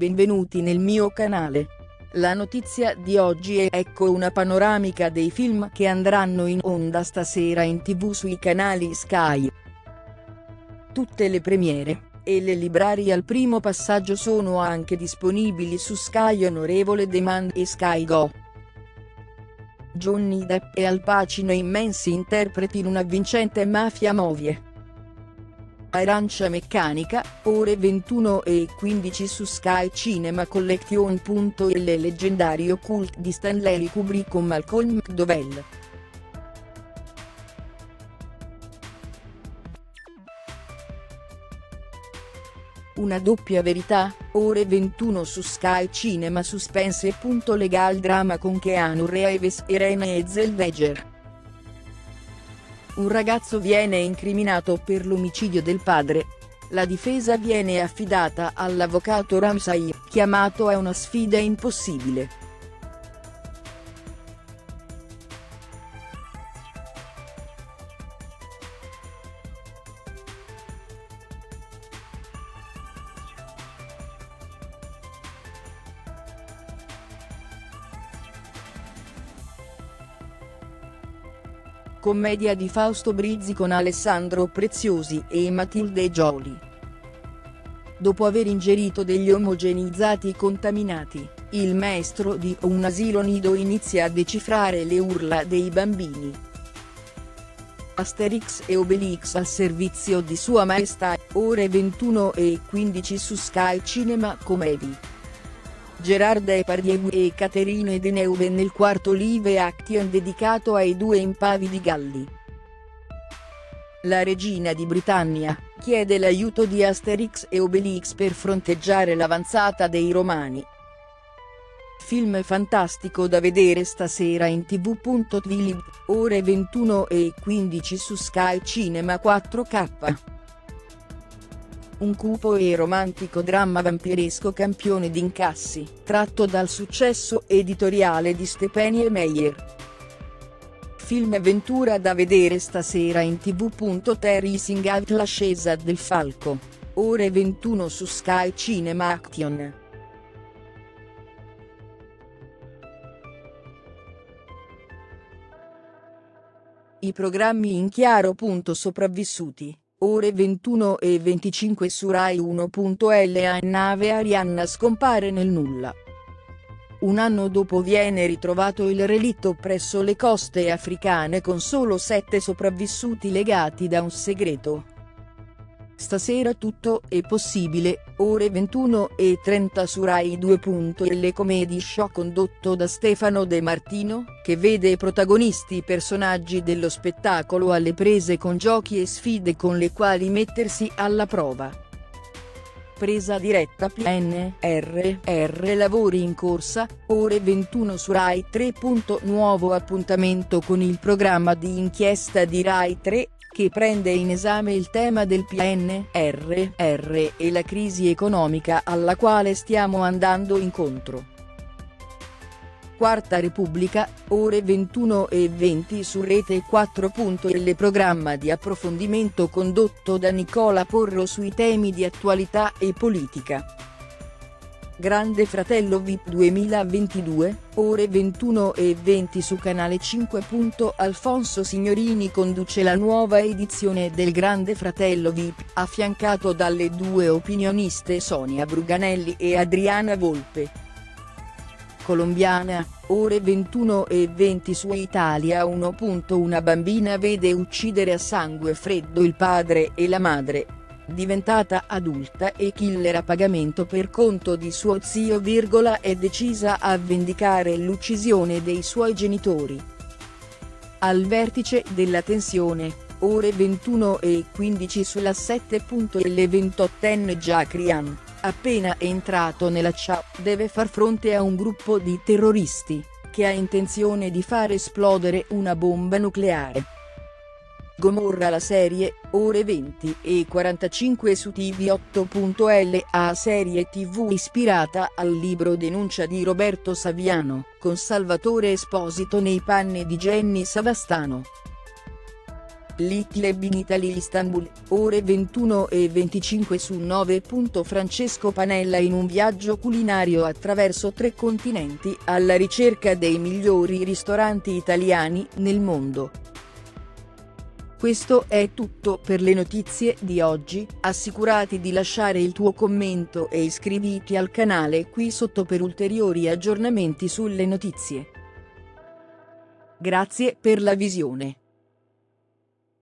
benvenuti nel mio canale. La notizia di oggi è ecco una panoramica dei film che andranno in onda stasera in tv sui canali Sky. Tutte le premiere e le librari al primo passaggio sono anche disponibili su Sky Onorevole Demand e Sky Go. Johnny Depp e Al Pacino immensi interpreti in una vincente mafia movie. Arancia Meccanica, ore 21 e 15 su Sky Cinema Collection. Il leggendario cult di Stanley Kubrick con Malcolm McDowell. Una doppia verità, ore 21 su Sky Cinema Suspense. Legal drama con Keanu Reeves e Renée Zellweger. Un ragazzo viene incriminato per l'omicidio del padre. La difesa viene affidata all'avvocato Ramsay, chiamato a una sfida impossibile. Commedia di Fausto Brizzi con Alessandro Preziosi e Matilde Gioli. Dopo aver ingerito degli omogenizzati contaminati, il maestro di un asilo nido inizia a decifrare le urla dei bambini. Asterix e Obelix al servizio di Sua Maestà, ore 21 e 15 su Sky Cinema Comedy. Gerard Depardieu e Caterine Deneuve nel quarto live action dedicato ai due impavidi galli. La regina di Britannia, chiede l'aiuto di Asterix e Obelix per fronteggiare l'avanzata dei Romani. Film fantastico da vedere stasera in tv. Tvilib, ore 21 e 15 su Sky Cinema 4K un cupo e romantico dramma vampiresco campione d'incassi, tratto dal successo editoriale di Stepenie Meyer. Film avventura da vedere stasera in tv. Terracing Out l'ascesa del falco. Ore 21 su Sky Cinema Action. I programmi in chiaro. Sopravvissuti ore 21 e 25 su Rai 1.la nave Arianna scompare nel nulla. Un anno dopo viene ritrovato il relitto presso le coste africane con solo sette sopravvissuti legati da un segreto. Stasera tutto è possibile, ore 21 e 30 su Rai 2. Il comedy show condotto da Stefano De Martino, che vede protagonisti personaggi dello spettacolo alle prese con giochi e sfide con le quali mettersi alla prova. Presa diretta PNRR lavori in corsa, ore 21 su Rai 3. Nuovo appuntamento con il programma di inchiesta di Rai 3, che prende in esame il tema del PNRR e la crisi economica alla quale stiamo andando incontro. Quarta Repubblica, ore 21 e 20 su Rete 4. Il programma di approfondimento condotto da Nicola Porro sui temi di attualità e politica. Grande Fratello VIP 2022, ore 21 e 20 su Canale 5. Alfonso Signorini conduce la nuova edizione del Grande Fratello VIP, affiancato dalle due opinioniste Sonia Bruganelli e Adriana Volpe. Colombiana, ore 21 e 20 su Italia 1. Una bambina vede uccidere a sangue freddo il padre e la madre, diventata adulta e killer a pagamento per conto di suo zio, è decisa a vendicare l'uccisione dei suoi genitori. Al vertice della tensione, ore 21 e 15 sulla 7. Il 28enne Jack Ryan, appena entrato nella CHA, deve far fronte a un gruppo di terroristi, che ha intenzione di far esplodere una bomba nucleare. Gomorra la serie, ore 20 e 45 su TV8.la serie tv ispirata al libro Denuncia di Roberto Saviano, con Salvatore Esposito nei panni di Jenny Savastano. Little Big Italy Istanbul, ore 21 e 25 su 9. Francesco Panella in un viaggio culinario attraverso tre continenti alla ricerca dei migliori ristoranti italiani nel mondo. Questo è tutto per le notizie di oggi, assicurati di lasciare il tuo commento e iscriviti al canale qui sotto per ulteriori aggiornamenti sulle notizie. Grazie per la visione.